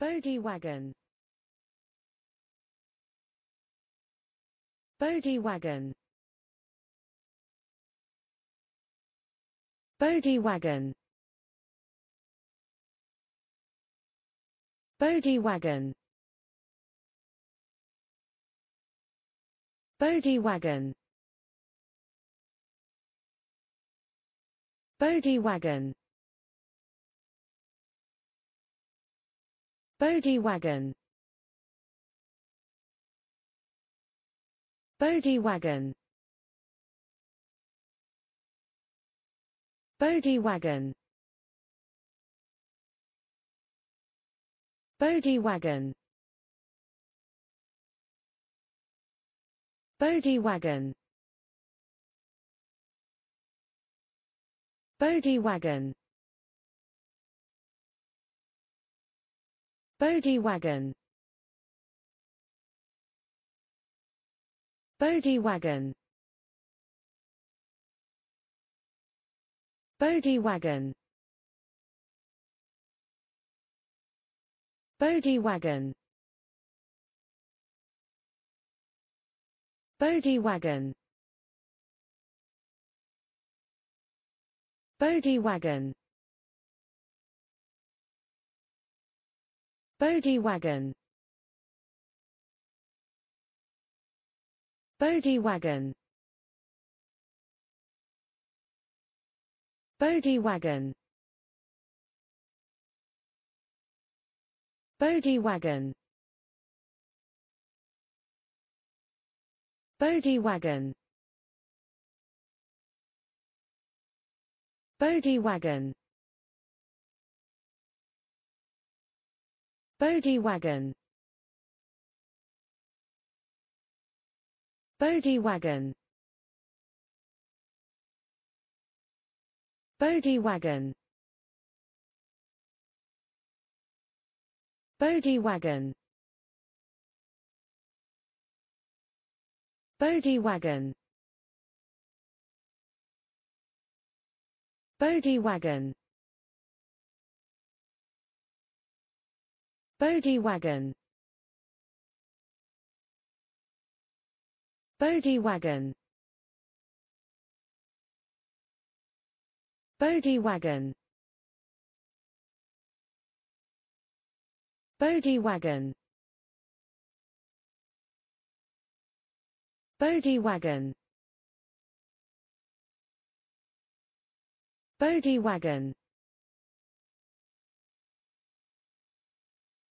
Bogie wagon. Bogie wagon. Bogie wagon. Bogie wagon. Bogie wagon. Bogie wagon. Bogie wagon. Bogie wagon. Bogie wagon. Bogie wagon. Bogie wagon. Bogie wagon. Bogie wagon. Bogie wagon. Bogie wagon. Bogie wagon. Bogie wagon. Bogie wagon. Bogie wagon. Bogie wagon. Bogie wagon. Bogie wagon. Bogie wagon. Bogie wagon. Bogie wagon. Bogie wagon. Bogie wagon. Bogie wagon. Bogie wagon. Bogie wagon. Bogie wagon. Bogie wagon. Bogie wagon. Bogie wagon. Bogie wagon. Bogie wagon.